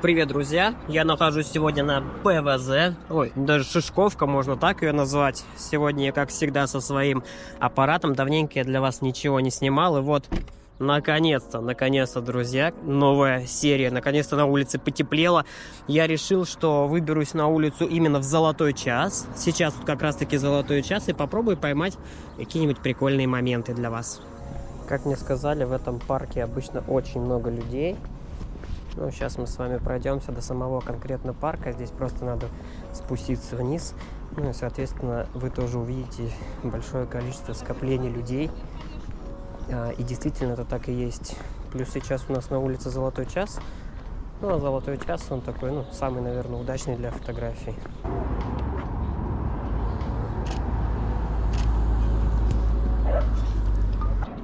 Привет, друзья! Я нахожусь сегодня на ПВЗ, ой, даже Шишковка, можно так ее назвать. Сегодня я, как всегда, со своим аппаратом. Давненько я для вас ничего не снимал, и вот, наконец-то, наконец-то, друзья, новая серия. Наконец-то на улице потеплело. Я решил, что выберусь на улицу именно в золотой час. Сейчас тут как раз-таки золотой час, и попробую поймать какие-нибудь прикольные моменты для вас. Как мне сказали, в этом парке обычно очень много людей. Ну, сейчас мы с вами пройдемся до самого конкретно парка. Здесь просто надо спуститься вниз. Ну и, соответственно, вы тоже увидите большое количество скоплений людей. А, И действительно это так и есть. Плюс сейчас у нас на улице золотой час. Ну, а золотой час, он такой, ну, самый, наверное, удачный для фотографий.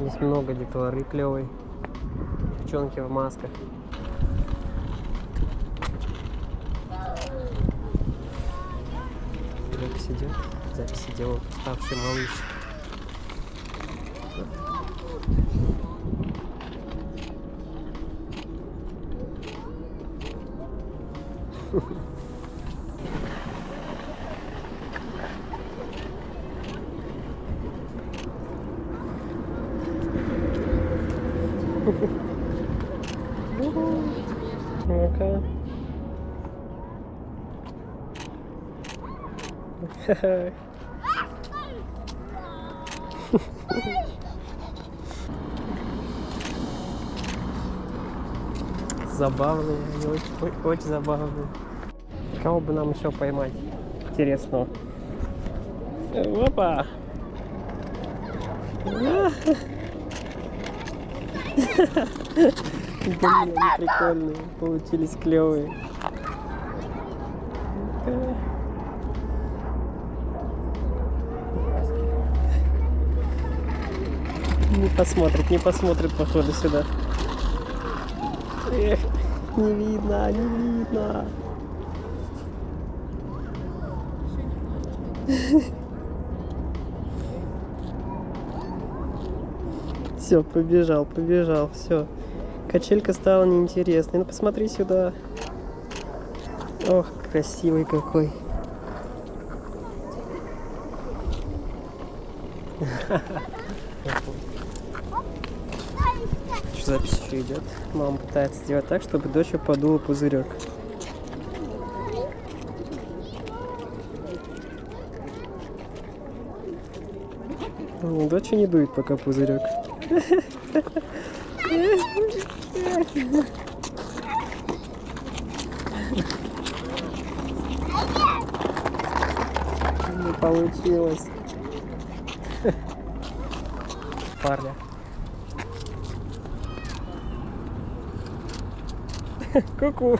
Здесь много детворы клевой. Девчонки в масках. Запись идет. Запись идет. Уставший малыш. Ну-ка. Забавные, они очень, очень, забавные. Кого бы нам еще поймать? Интересно. Опа! Блин, прикольные, получились клевые. Не посмотрит, не посмотрит, походу, сюда. Эх, не видно, не видно. Все, побежал, побежал, все. Качелька стала неинтересной. Ну посмотри сюда. Ох, красивый какой. Что запись еще идет? Мама пытается сделать так, чтобы дочь подула пузырек. Ну, Дочь не дует пока пузырек. Не получилось. Парня. Ку-ку.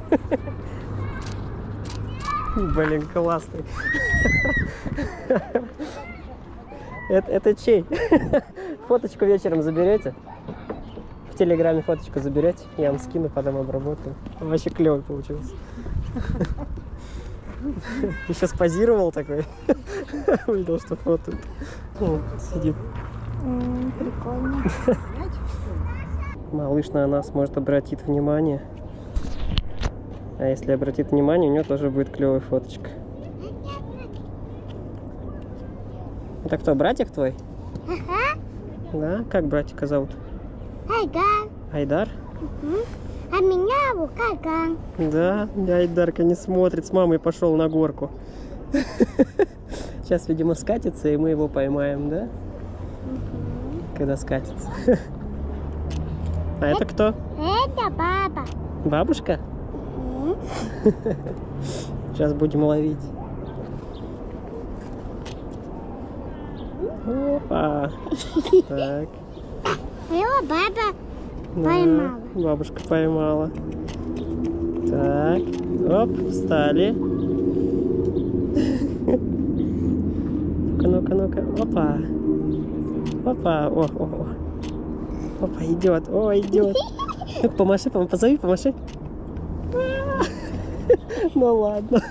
Блин, классный. Это, это чей? Фоточку вечером заберете? В Телеграме фоточку заберете? Я вам скину, потом обработаю. Вообще клевый получился. Еще спозировал такой. Увидел, что фото. Сидит. Прикольно. Малыш на нас может обратить внимание. А если обратит внимание, у него тоже будет клевая фоточка. Это кто, братик твой? Ага. Да? Как братика зовут? Ага. Айдар? А меня Вукаган. Да, Айдарка не смотрит, с мамой пошел на горку. Сейчас, видимо, скатится, и мы его поймаем, да? Когда скатится. А это кто? Это баба. Бабушка? Сейчас будем ловить. Опа. Так. Его баба да, Поймала. Бабушка поймала. Так. Оп, встали. Ну-ка, ну-ка, ну-ка. Опа. Опа. О, о, о. Опа, идет. О, идет. Помаши, пом- позови, помаши. Ну ладно.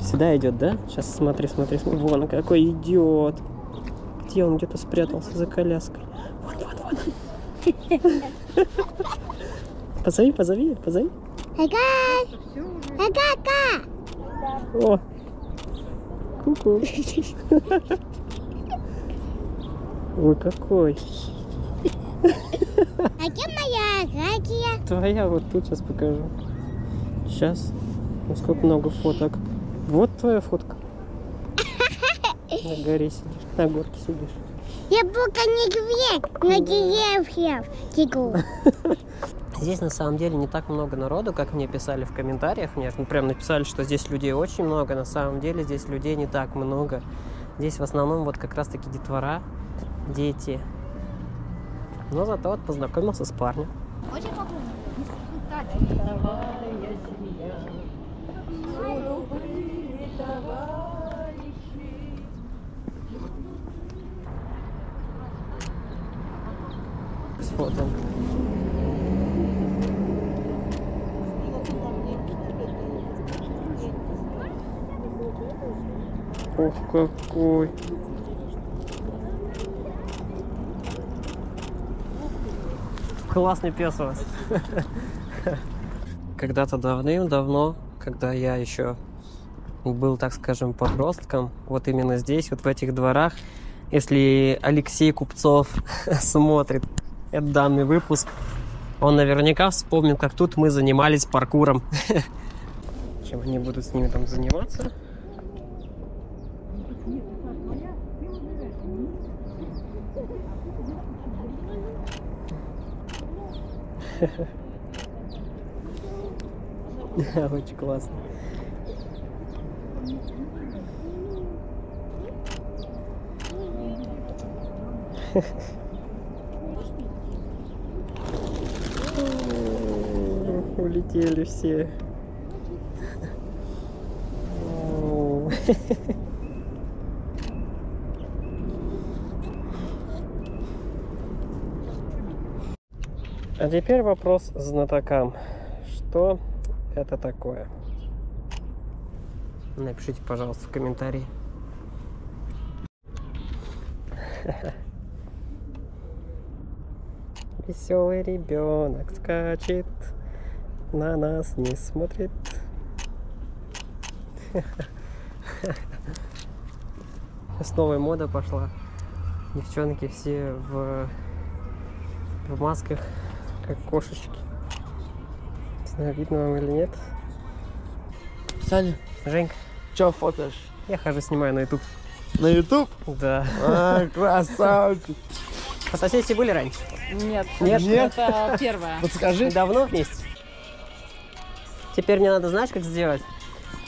Сюда идет, да? Сейчас смотри, смотри, смотри. Вон какой идет. Где он где-то спрятался за коляской? Вон, вон, вон. Позови, позови, позови. Ага. Ага. О! Ку-ку. Ой, какой. А где моя Агия? Твоя вот тут сейчас покажу. Сейчас. Ну, сколько много фоток. Вот твоя фотка. На горе сидишь, на горке сидишь. Я пока не грек, на деревьях тягу. Здесь на самом деле не так много народу, как мне писали в комментариях. Мне прям написали, что здесь людей очень много. На самом деле здесь людей не так много. Здесь в основном вот как раз таки детвора, дети. Но зато вот познакомился с парнем. Очень попробуй. С фото. Ох, какой. Классный пес у вас. Когда-то давным-давно, когда я еще был, так скажем, подростком, вот именно здесь, вот в этих дворах, если Алексей Купцов смотрит этот данный выпуск, он наверняка вспомнит, как тут мы занимались паркуром. Чем они будут с ними там заниматься? Очень классно. Улетели все. А теперь вопрос знатокам. Что это такое? Напишите, пожалуйста, в комментарии. Веселый ребенок скачет, на нас не смотрит. Сейчас новая мода пошла. Девчонки все в, в масках, как кошечки. Знаю, видно вам или нет. Саня, Женька, что фотош? я хожу, снимаю на YouTube. На YouTube? Да. А, красавчик. Фотосессии были раньше? Нет, Нет? Нет? это первое. Подскажи. Давно вместе? Теперь мне надо, знаешь, как сделать?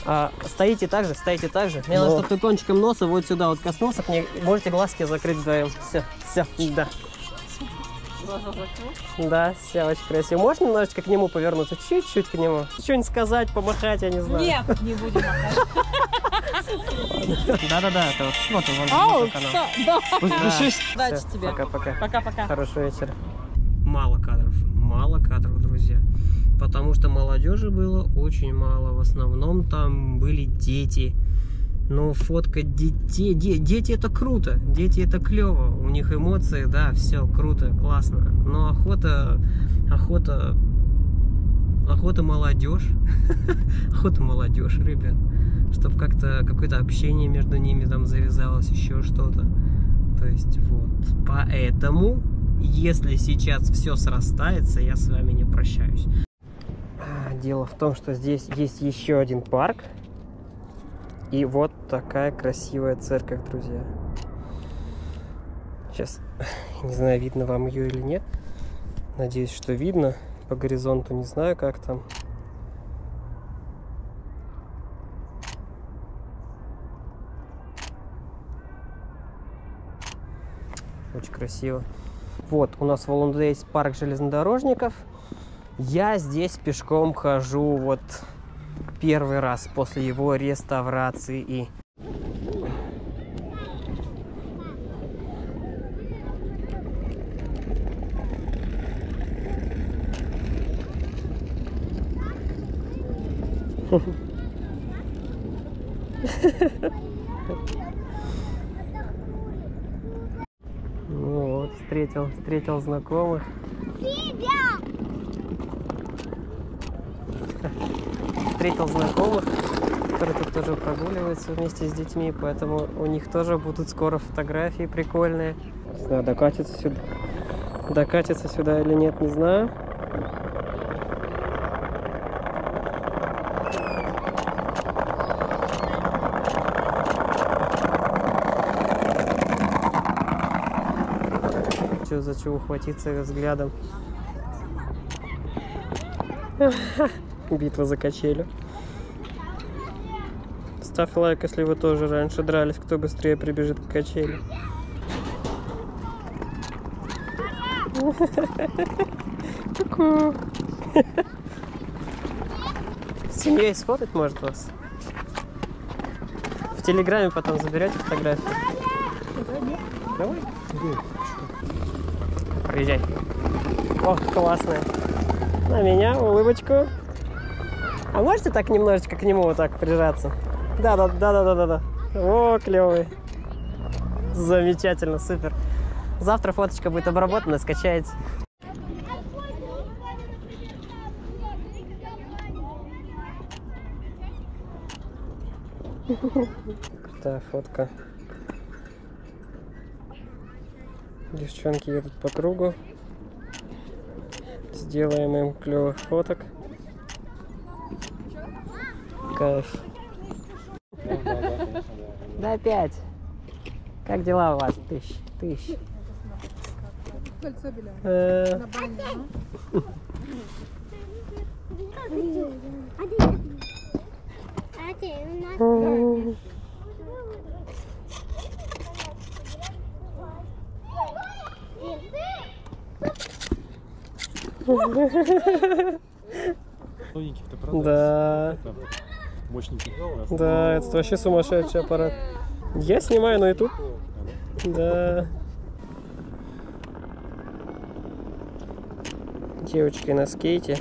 А, стоите так же, стоите так же. Мне надо, Ну. чтобы ты кончиком носа вот сюда вот коснулся, к ней. можете глазки закрыть вдвоем. Все, все, да. Да, все очень красиво. Можно немножечко к нему повернуться? Чуть-чуть к нему. Что-нибудь сказать, помахать, я не знаю. Нет, не будем махать. Да-да-да, это вот, вот он? Да. Удачи тебе. Пока-пока. Пока-пока. Хорошего вечера. Мало кадров, мало кадров, друзья. Потому что молодежи было очень мало. В основном там были дети. Но фотка детей, де- дети это круто, дети это клево, у них эмоции, да, все круто, классно. Но охота, охота, охота молодежь, охота молодежь, ребят, чтобы как-то какое-то общение между ними там завязалось, еще что-то. То есть вот, поэтому, если сейчас все срастается, я с вами не прощаюсь. А, Дело в том, что здесь есть еще один парк. И вот такая красивая церковь, друзья. Сейчас, не знаю, видно вам ее или нет. Надеюсь, что видно. По горизонту не знаю, как там. Очень красиво. Вот, у нас в Улан-Удэ есть парк железнодорожников. Я здесь пешком хожу вот первый раз после его реставрации и вот, встретил, встретил знакомых. Встретил знакомых, которые тут тоже прогуливаются вместе с детьми, поэтому у них тоже будут скоро фотографии прикольные. Не знаю, докатится сюда. Докатится сюда или нет, не знаю. Чё, за чего ухватиться взглядом? Битва за качели. Ставь лайк, если вы тоже раньше дрались, кто быстрее прибежит к качели. Семьей сфотать может вас? В телеграме потом заберете фотографию? Давай. Приезжай. О, классная. На меня улыбочку. А можете так немножечко к нему вот так прижаться? Да, да, да, да, да, да. О, клевый. Замечательно, супер. Завтра фоточка будет обработана, скачаете. Крутая фотка. Девчонки едут по кругу. Сделаем им клевых фоток. Кайф. Да опять. Как дела у вас? Тыщ, тыщ. Кольцо белое. Э, На бане, А Новеньких-то продать. Да, Это да, это вообще сумасшедший аппарат. Я снимаю на YouTube. Да. Девочки на скейте.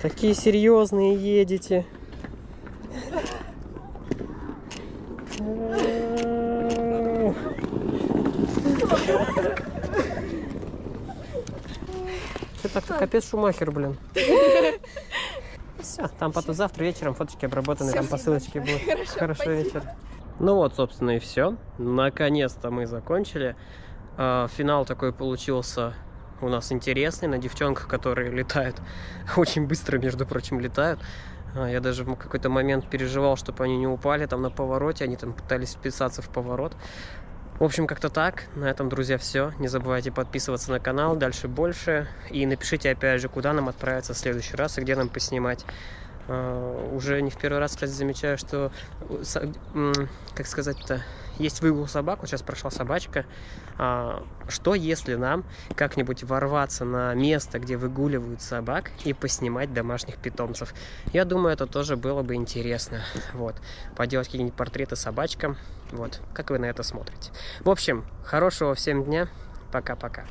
Такие серьезные едете. Ты так капец Шумахер, блин. Все, там потом завтра вечером фоточки обработаны, там посылочки будут. Хорошо, вечер. Ну вот, собственно, и все. Наконец-то мы закончили. А, Финал такой получился у нас интересный на девчонках, которые летают. Очень быстро, между прочим, летают. А, Я даже в какой-то момент переживал, чтобы они не упали там на повороте. Они там пытались вписаться в поворот. В общем, как-то так. На этом, друзья, все. Не забывайте подписываться на канал, дальше больше. И напишите, опять же, куда нам отправиться в следующий раз и где нам поснимать. А, Уже не в первый раз, кстати, замечаю, что, м, как сказать-то, есть выгул собак. Вот сейчас прошла собачка. А, Что если нам как-нибудь ворваться на место, где выгуливают собак, и поснимать домашних питомцев? Я думаю, это тоже было бы интересно. Вот. Поделать какие-нибудь портреты собачкам. Вот. Как вы на это смотрите? В общем, хорошего всем дня. Пока-пока.